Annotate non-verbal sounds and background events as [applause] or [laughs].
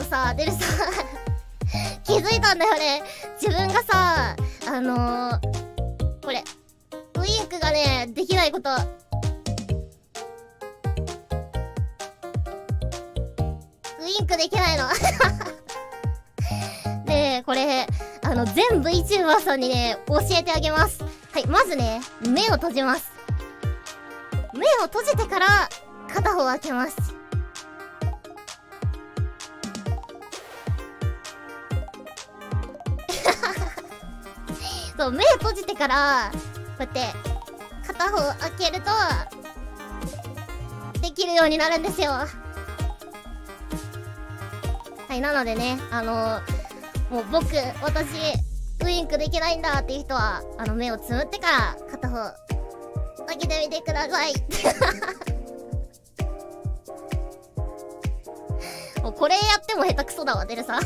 とさデルさ [laughs] 気づいたんだよね。自分がさあのー、これウインクがねできないこと。ウインクできないの。[laughs] でこれあの全 VTuber さんにね教えてあげます。はいまずね目を閉じます。目を閉じてから片方開けます。そう目閉じてからこうやって片方開けるとできるようになるんですよ。はいなのでねあのー、もう僕私ウインクできないんだっていう人はあの目をつむってから片方開けてみてください。[laughs] もうこれやっても下手くそだわデルさ。ん